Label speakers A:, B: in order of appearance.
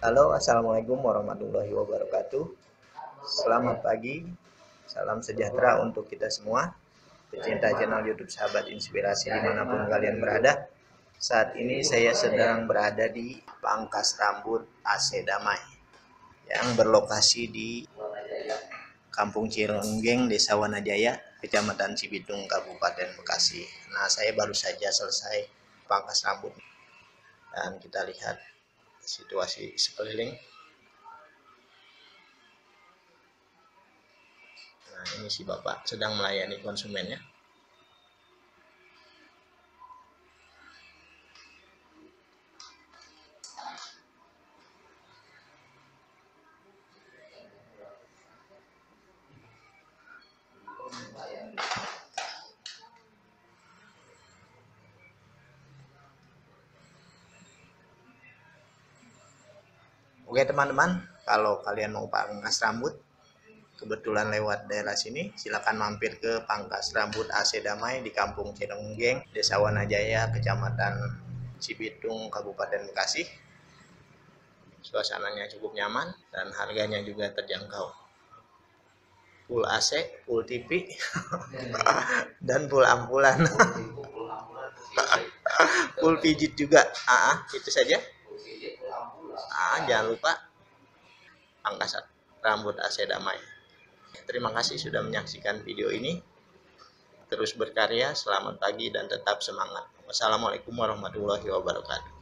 A: Halo, Assalamualaikum warahmatullahi wabarakatuh. Selamat pagi, salam sejahtera untuk kita semua. Pecinta channel YouTube Sahabat Inspirasi di mana pun kalian berada. Saat ini saya sedang berada di Pangkas Rambut AC Damai yang berlokasi di Kampung Cirenggeng, Desa Wanajaya, Kecamatan Cibitung, Kabupaten Bekasi. Nah, saya baru saja selesai pangkas rambut dan kita lihat situasi sekeliling. Nah, ini si Bapak sedang melayani konsumennya. Oke teman-teman, kalau kalian mau pangkas rambut, kebetulan lewat daerah sini, silakan mampir ke Pangkas Rambut AC Damai di Kampung Cirenggeng, Desa Wanajaya, Kecamatan Cibitung, Kabupaten Bekasi. Suasananya cukup nyaman dan harganya juga terjangkau. Full AC, full TV, dan full ampulan. full pijit juga. Ah, ah, itu saja. Jangan lupa pangkas rambut AC Damai. Terima kasih sudah menyaksikan video ini. Terus berkarya, selamat pagi dan tetap semangat. Wassalamualaikum warahmatullahi wabarakatuh.